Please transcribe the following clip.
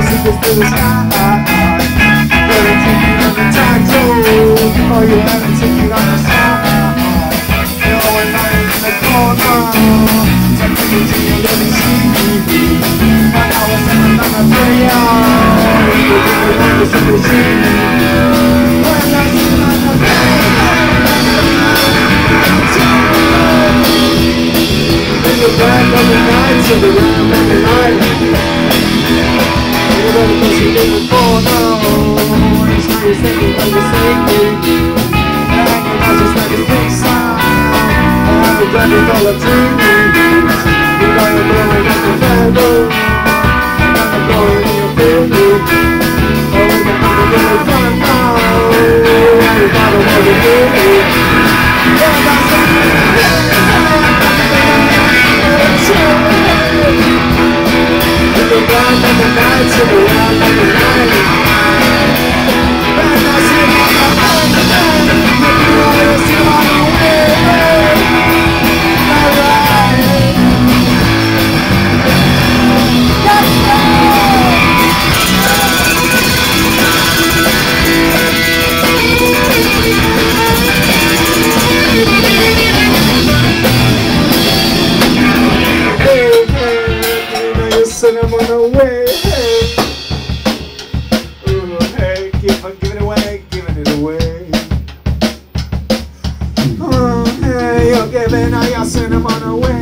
secrets to the sky. Take on you take on in the corner. To you, me sitting on the back of the round of the night. Thinking when you're thinking. Hanging out just like a big sound. I'm a daddy full of dreams. You know you're blowing up the candle. And I'm blowing in your fingers. Oh, we're gonna get it fun now. Everybody wanna do it. Yeah, that's in the round of send them on the way. Hey, Ooh, hey, keep on giving it away, giving it away. Oh, hey, you're giving, now you're sending them on the way.